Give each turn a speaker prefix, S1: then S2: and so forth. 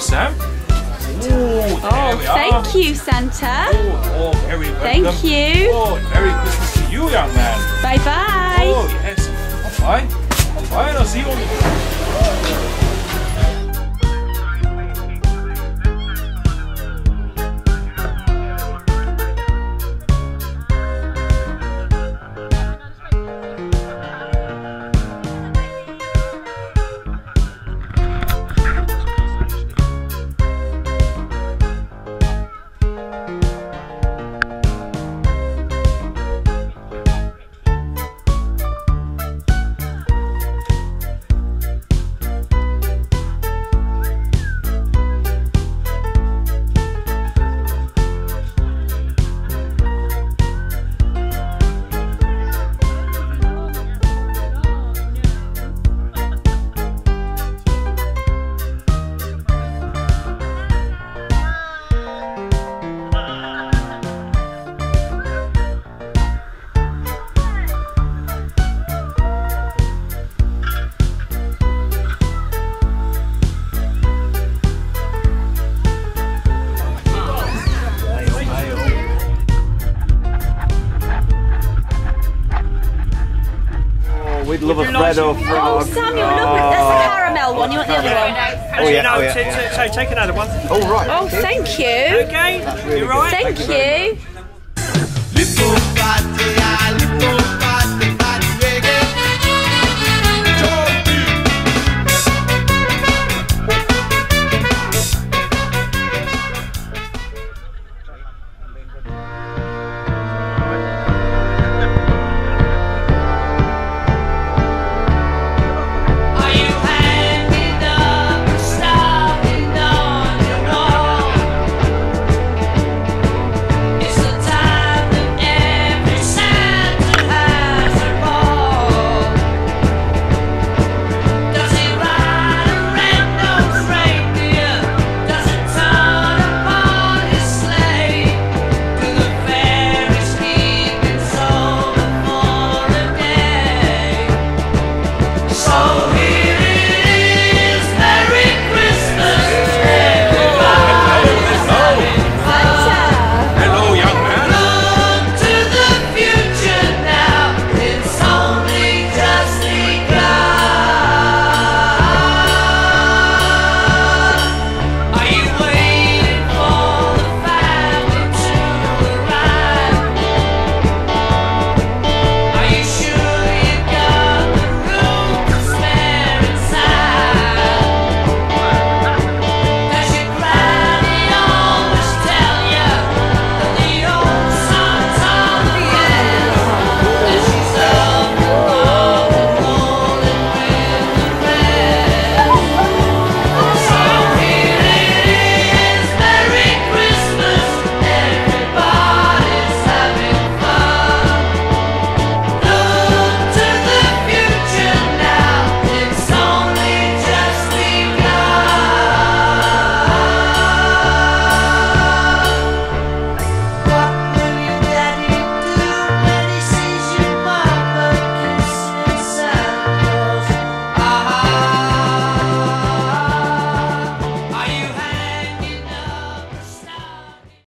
S1: Sam.
S2: Ooh, oh,
S1: thank are. you, Santa.
S2: Oh, oh, very.
S1: Thank you.
S2: Oh, Merry Christmas to you, young man.
S1: Bye bye.
S2: Oh, yes. Bye bye. Bye bye, and I'll see you on
S3: the. We'd love a Freddo
S1: Oh,
S3: frog.
S1: Samuel, look, that's a oh. caramel one. You want the other one?
S3: Oh, yeah,
S4: no,
S3: oh, yeah,
S4: t-
S3: yeah.
S4: t- so take another one.
S3: Oh, right.
S1: Oh,
S3: okay.
S1: thank you.
S4: Okay,
S3: really
S4: you right?
S1: Thank you.
S3: very
S5: Little Gotti